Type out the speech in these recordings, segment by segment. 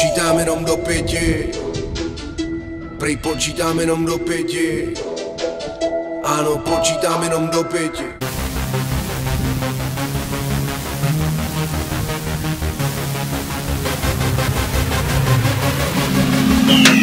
počítám jenom do pěti Prý počítám jenom do pěti Ano, počítám jenom do pěti Yeah.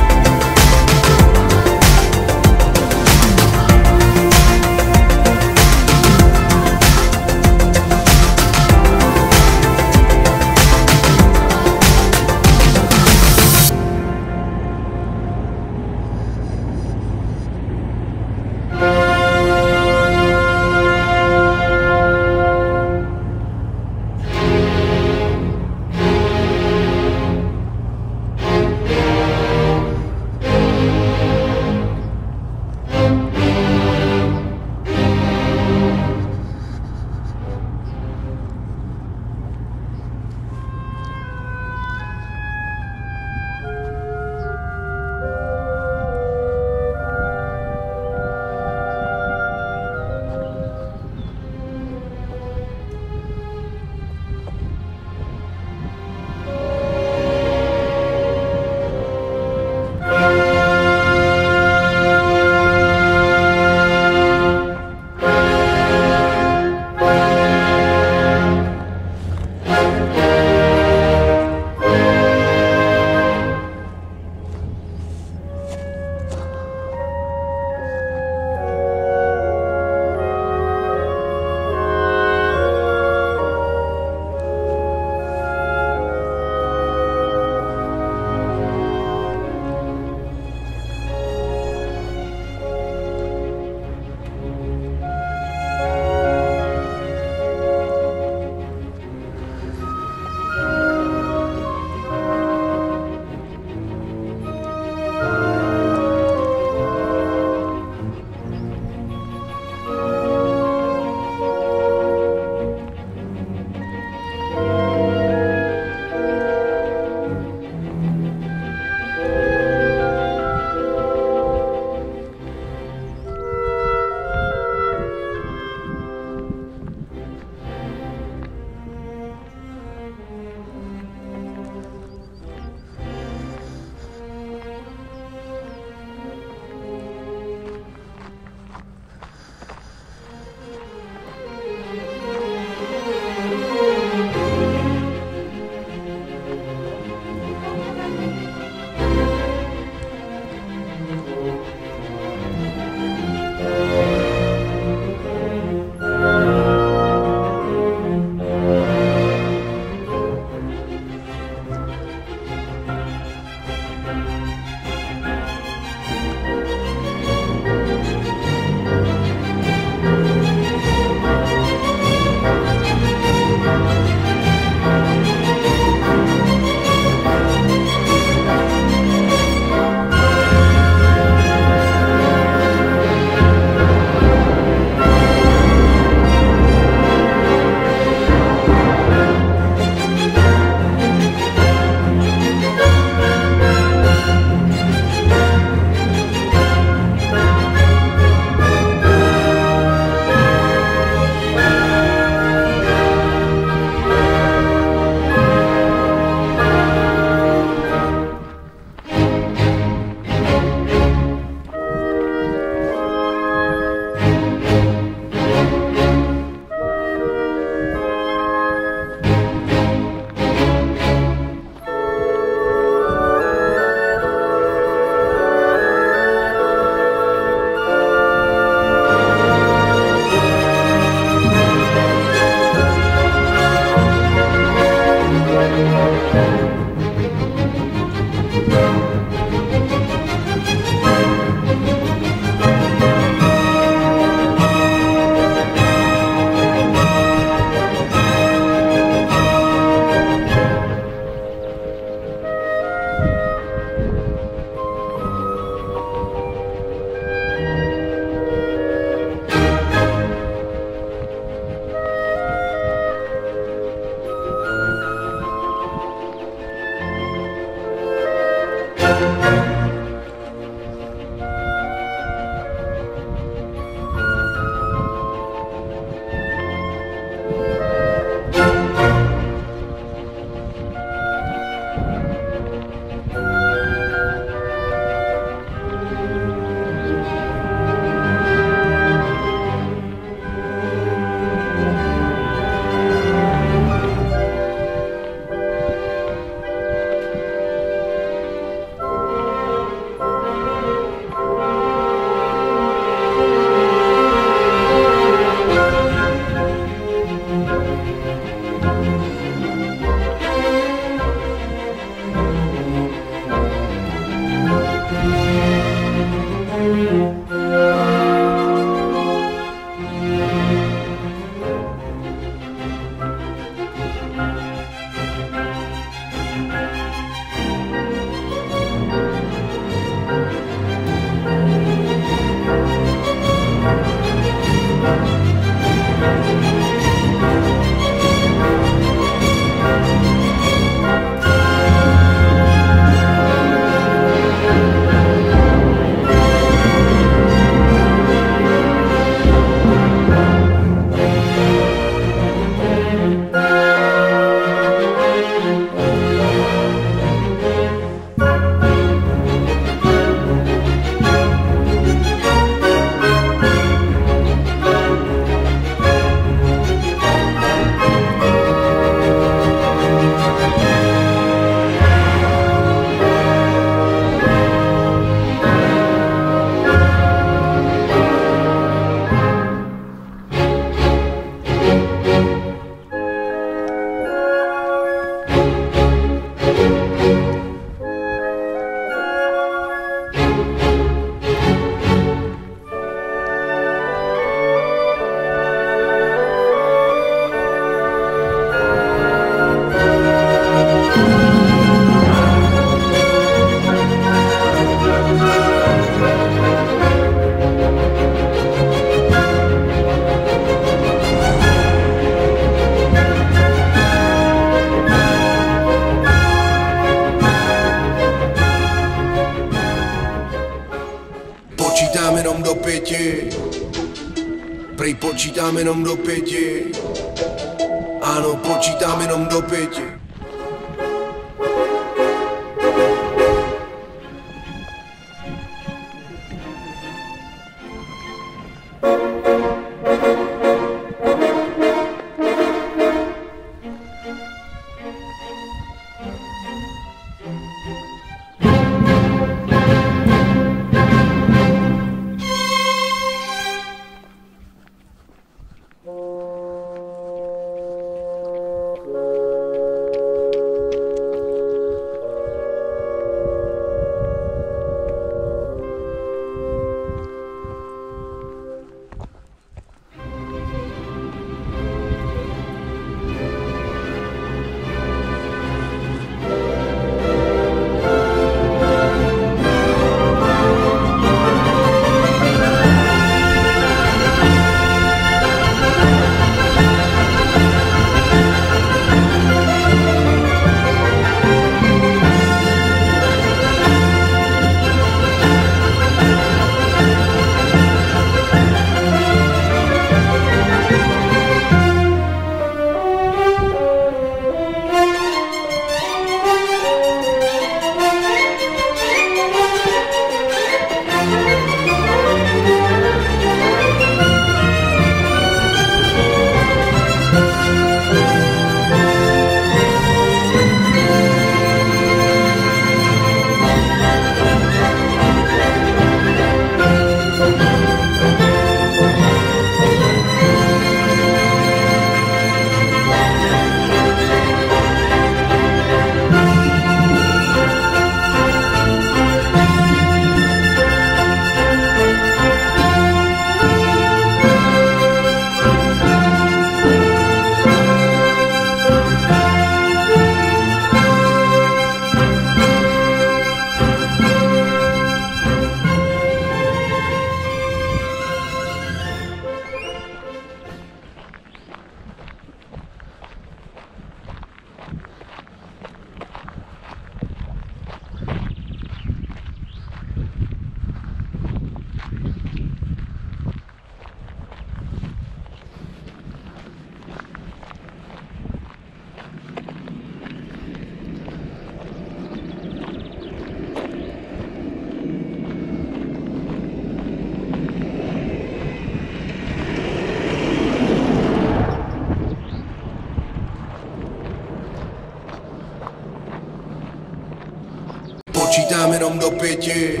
Jenom do pěti.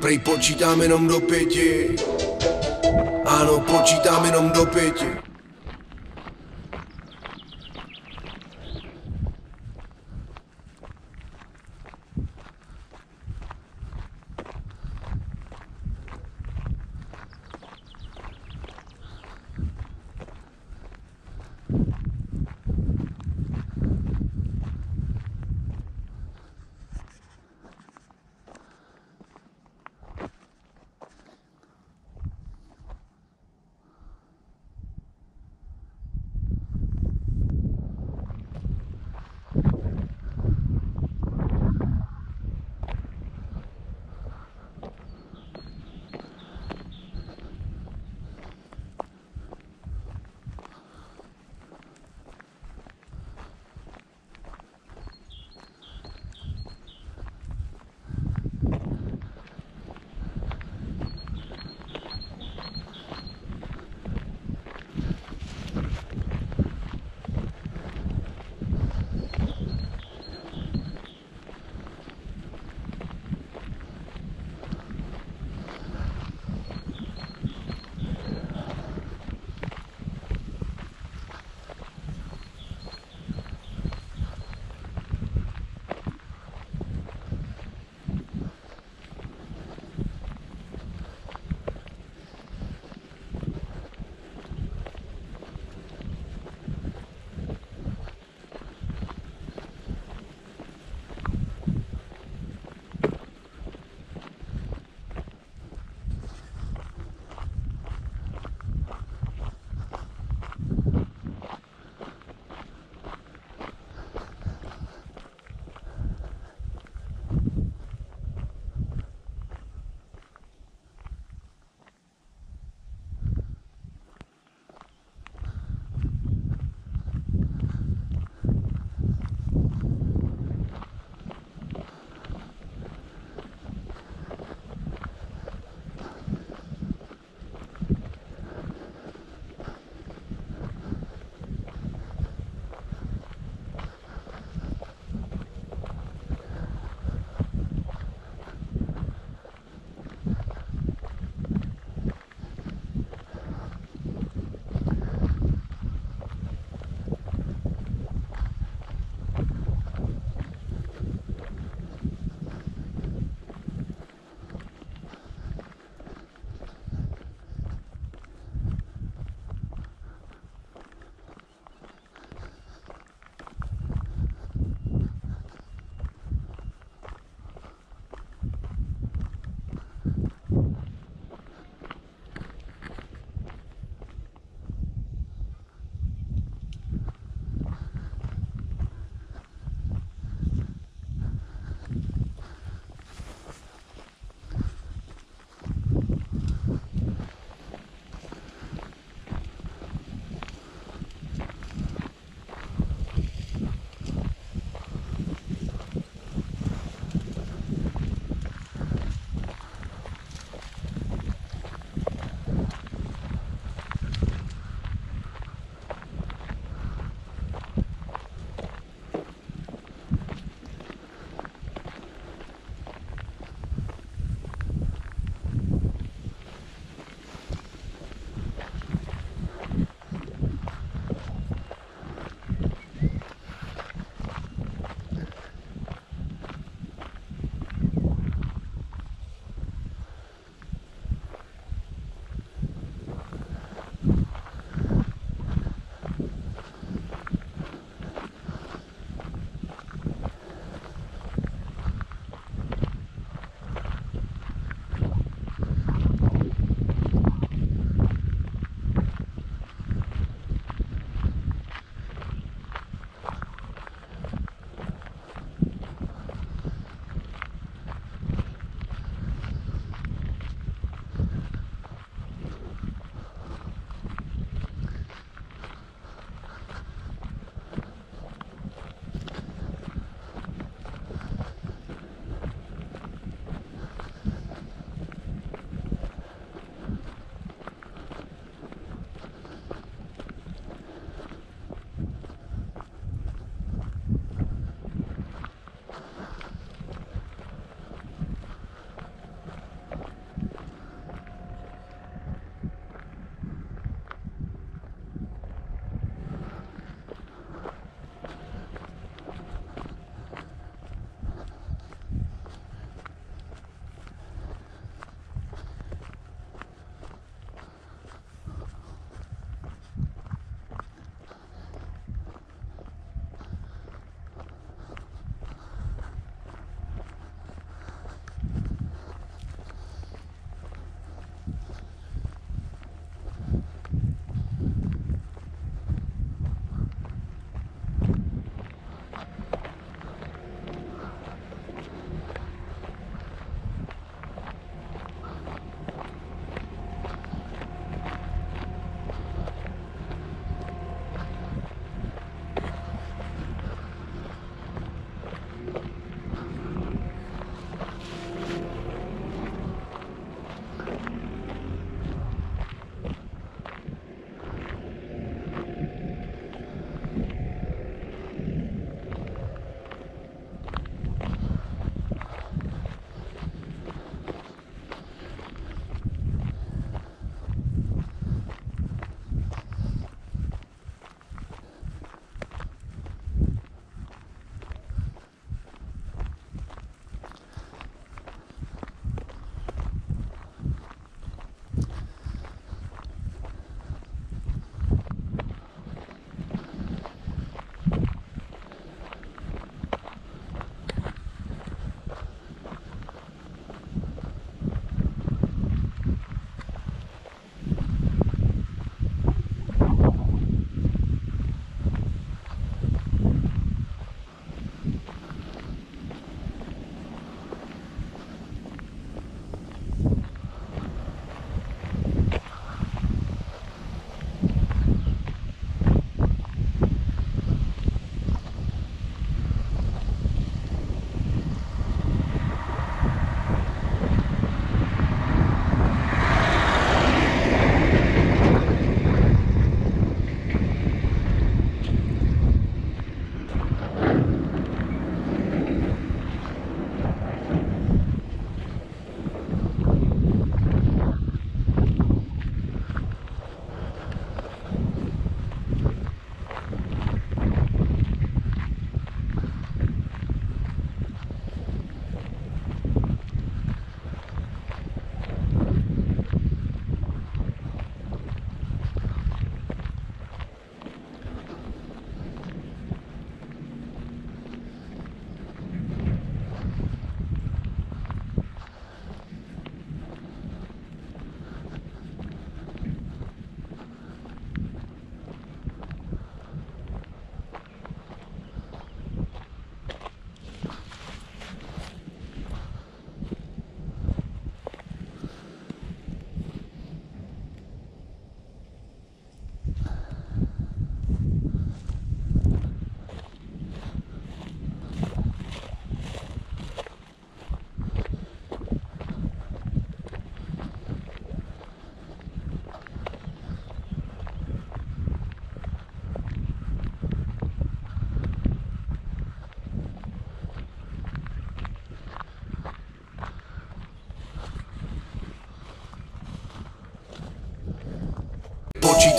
Prý počítám jenom do pěti. Ano, počítám jenom do pěti.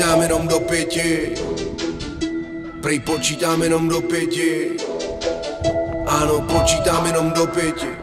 Počítám jenom do pěti. Prý počítám jenom do pěti. Ano, počítám jenom do pěti.